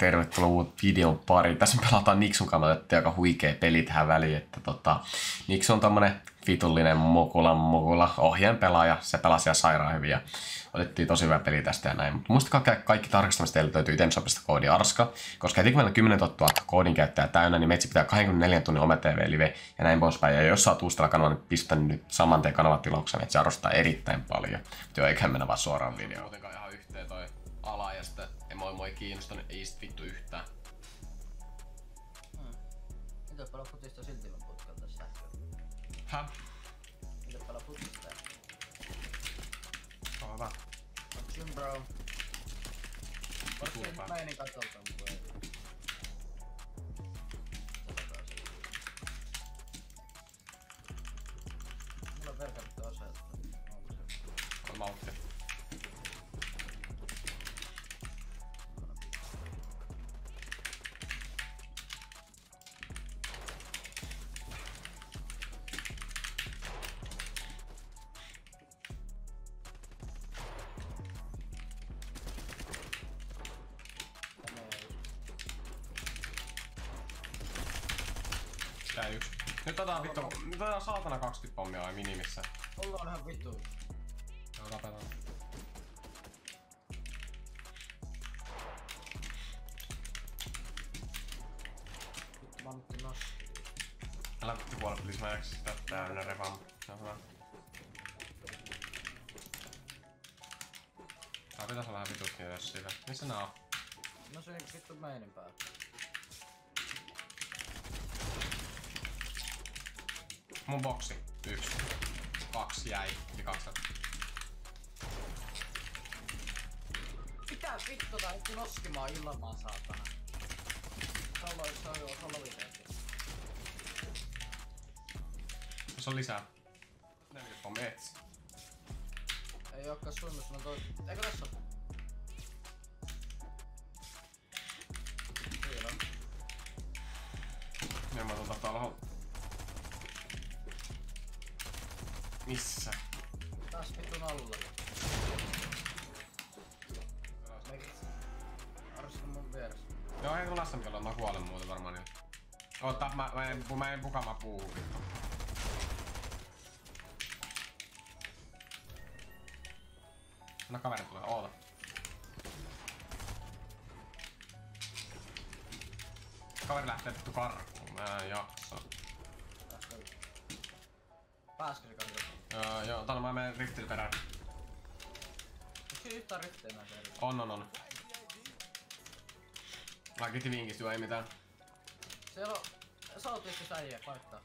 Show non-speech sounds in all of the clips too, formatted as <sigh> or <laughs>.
tervetuloa videon pariin. Tässä pelataan Nixon kannalta aika huikea peli tähän väliin, että tota, Nixon on tommonen fitullinen mukula mukula ohjeen pelaaja, se pelasi ihan sairaan hyvin ja otettiin tosi hyvä peli tästä ja näin. Mutta muistakaa kaikki tarkistamista teille löytyy Temsopista koodi Arska, koska heti kun meillä on 10 000 koodin käyttäjää täynnä, niin meitsi pitää 24 tunnin Ome TV Live ja näin poispäin. Ja jos oot uustella kanavalla, niin pistä nyt saman tien kanavatilauksen, että se arvostaa erittäin paljon. Mutta joo, eiköhän mennä vaan suoraan videoon. Muutenkaan ihan yhteen toi ala ja sitten ei moi moi kiinnostanut, ei sit vittu yhtään. Hmm. Mitä pelaa futista silti mä putkan tässä? Häh? Mitä pelaa futista? Se on hyvä. Action bro. Turpaa. nyt meinin katolta, se. Mulla on verkattu aseetta. Onko se? On mautti. Yksi. Nyt otetaan vittu, nyt otetaan saatana 20 pommia vai minimissä. Mulla on ihan vitu. Joo, tapetaan. Vittu mä annettiin nosti. Älä vittu puolet please, mä jaksa sitä täynnä revaa, mut se on hyvä. Tää pitäis olla vähän vitutkin jos siitä. Missä nää on? No se vittu meinin päällä. Mun boksi. Yksi. Kaksi jäi. Ja kaksi. Mitä vittu tää vittu noskimaan ilmaa saatana. Solo, solo, solo viteesti. Tässä on lisää. 40 pommi etsi. Ei ookaan suunnus, no toi... Eikö tässä oo? Siinä on. Ja mä tuolta tuolla Missä? Taas vitun alla. Meikit. Arvosta mun vieressä. Joo, ei tulla SMKlla, mä kuolen muuten varmaan nyt. Ota, mä, mä en, mä en pukama puuhun vittu. Anna kaveri tulee, oota. Kaveri lähtee vittu karkuun, mä en jaksa. Pääskö se? Joo, joo, tänne mä menen riftille perään. Onks siinä yhtään rittejä näitä eri? On, on, on. Mä kitti vinkistä, ei mitään. Siellä on... Sä oot tietysti äijä, paittaa.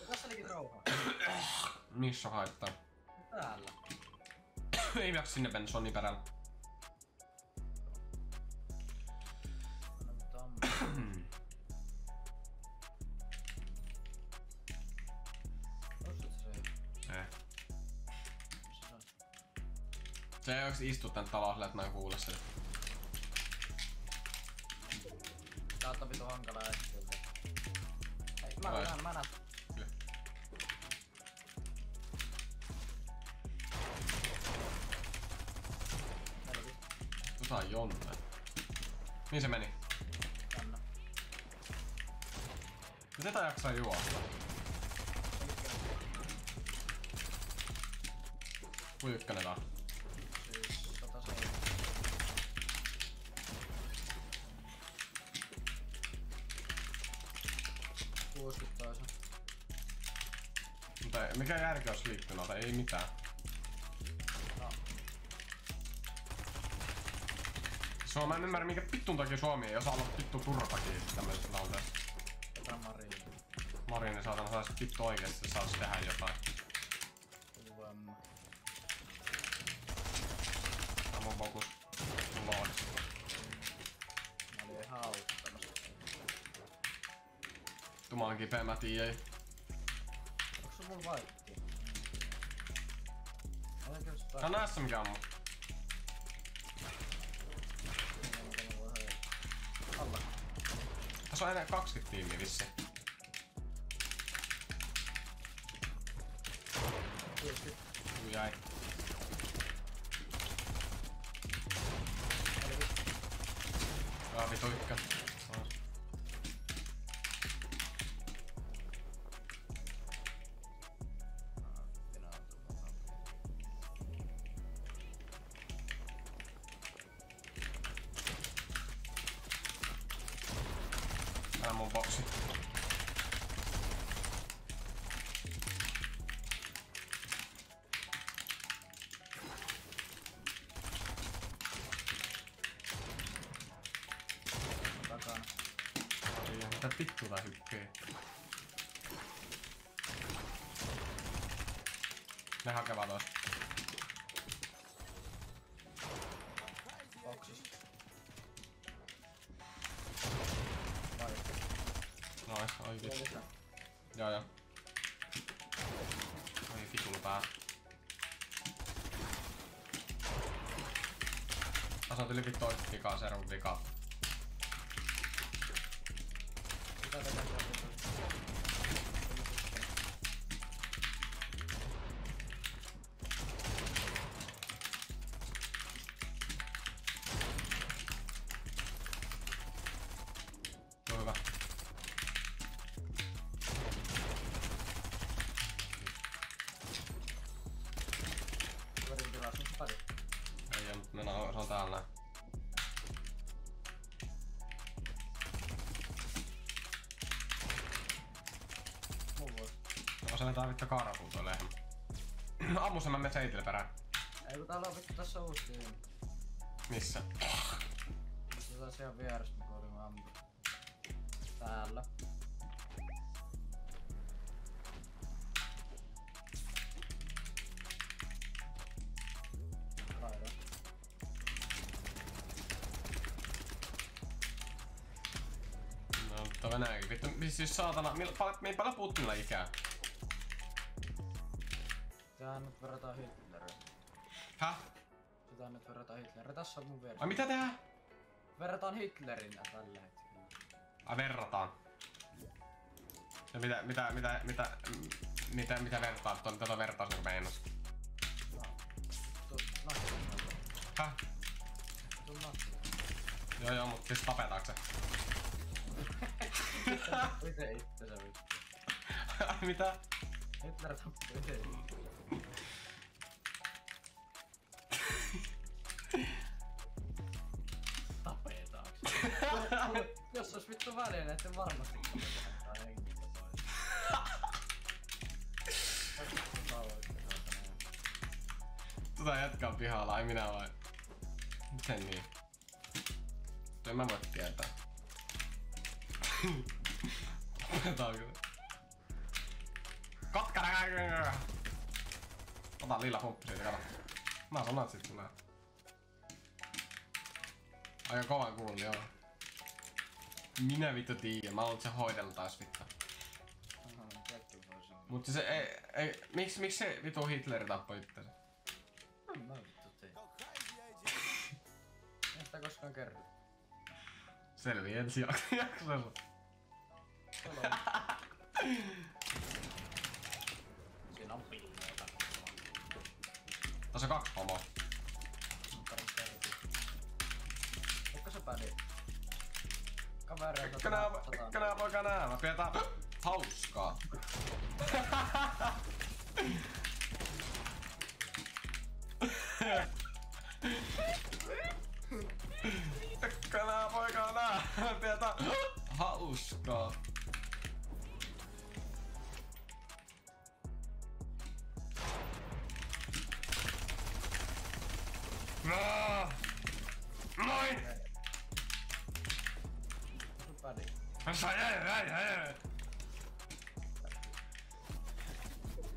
Ja <coughs> tässä olikin rauhaa. <coughs> Missä haittaa? Täällä. <coughs> ei jaksa sinne mennä, se on niin perällä. Se ei oikeesti istu tän talossa, että mä en kuule sitä. Tää on vitu hankala etsiä. Ei, mä näen, mä näen. Tuossa Jonne. Niin se meni. Tänne. Ja tätä jaksaa juosta. Kui ykkönen tää. Ei- mikä järki olisi liittynyt, ei mitään. No, Suomi, mä en ymmärrä minkä pittun takia Suomi ei osaa olla vittu turpakin tämmöisessä tilanteessa. tätä Mariin. Marini saatana saisi vittu oikeesti saisi tehdä jotain. UM. Tää mun fokus. Lord. Mä olin ihan auttamassa. Tumaan kipeä mä se mulla Olenko se Tää on näissä mikä ammu. Alla. Tässä on enää 20 tiimiä vissi. Tietysti. Ui jäi. Helvi. Tää vitu ykkä. Mun boksi. Takana. Ai, mitä? Ne hakevat tois. Tulee vittu. Joo joo. Oi vittu pää. Tässä on yli vittu oikeesti vikaa, servun vikaa. Mitä tekee se vetää vittu kaarapuun toi lehmä. <clears throat> Ammu sen mä menen seitille perään. Ei kun täällä on vittu tässä uusi. Missä? Se taas ihan vieressä, kun olimme ampu. Täällä. Kaira. No, mutta Venäjäkin. Vittu, siis saatana, mil, pal, niin paljon Putinilla ikää? Nyt verrataan Hitleriin. Häh? Sitä nyt verrataan Hitleriin. Tässä on mun vieressä. Ai mitä tehdään? Verrataan Hitlerin tällä hetkellä. Ai verrataan. Ja mitä, mitä, mitä, mitä, mitä, mitä vertaa? Tuo, tätä vertaus niinku meinas. No. Tu, nakki. Häh? Tu nakki. Joo joo, mut siis tapetaanko se? Miten itse se vittu? <laughs> Ai mitä? Hitler tappoi itse. Tapetaanko? Jos olisi vittu väline, että varmasti tapetaan tai henkiä toista. Tota jätkää pihalla, ai minä vai? Miten niin? En mä voi tietää. <laughs> Opetaanko se? Kotkara! Ota lilla pumppu siitä, kato. Mä sanon, että sit tulee. Aika kova kuuli, joo. Minä vittu tiedän, mä että se hoideltais vittu. Mutta se ei, ei, miksi, miksi se vitu Hitler tappoi itsensä? Mä vittu tein. <laughs> Ei sitä koskaan kerro. Selvii ensi jak- <laughs> jaksossa. Siinä on pilveitä. Tässä on kaksi homoa. Kavereita Ekkänää, ekkänää poika nää, mä pidetään hauskaa. Nää, mä pidetään hauskaa.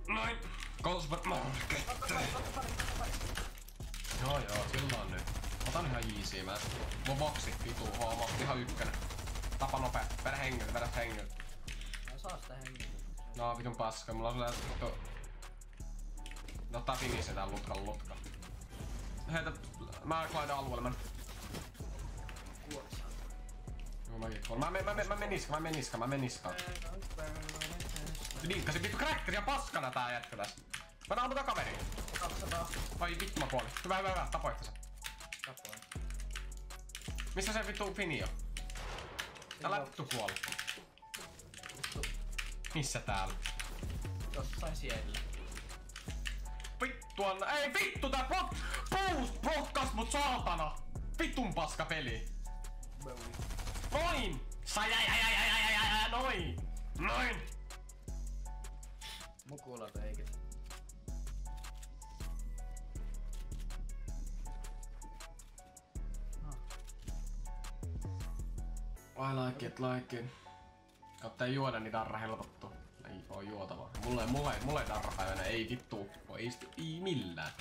Noin! Kolsberg markette! Joo joo, sillä on nyt. Otan ihan easy, mä mun boksi, vitu, homo, ihan ykkönen. Tapa nopea, vedä hengiltä, vedä hengiltä. Mä saa sitä hengiä. No vitun paska, mulla on sellainen vittu... No ottaa finisse tää lutkan lutka. Heitä, mä klaidan alueelle, mä... Kuolen. Mä men, mä men, mä men niska, mä men niska, mä men niska. Dinkkasin vittu kräkkäsi ja paskana tää jätkä tässä. Mä ammutaan kaveri. 200. Ai vittu mä kuolin. Hyvä, hyvä, hyvä, tapoitte sen. Tapoin. Missä se vittu Fini on? Älä vittu kuole. Missä täällä? Jossain siellä. Vittu anna. Ei vittu tää blok... Puus blokkas mut saatana! Vitun paska peli. Noin! Sai ja ja ja ja ja ja ja noin! Noin! Mukula peikit. I like it, like it. Kautta ei juoda, niin darra helpottuu. Ei oo juotavaa. Mulle, mulle, mulle darrapäivänä ei vittu. Voi istu, ei millään.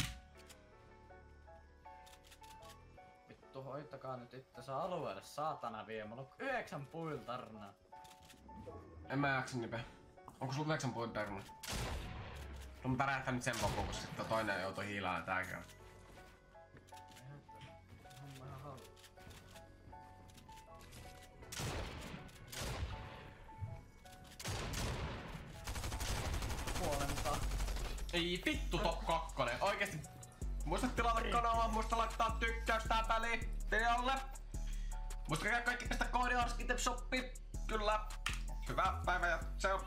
Soittakaa nyt että saa alueelle, saatana vie. Mulla on yhdeksän puiltarnaa. En mä jaksa nipe. Onko sulla yhdeksän puiltarnaa? No mä pärähtän nyt sen pakuun, koska sitten toinen joutui hiilaan tää kertaa. Puolen Ei vittu top 2! Tykkäys tää peli videolle. Muistakaa kaikki tästä koodi Shoppi. Kyllä. Hyvää päivää ja se on...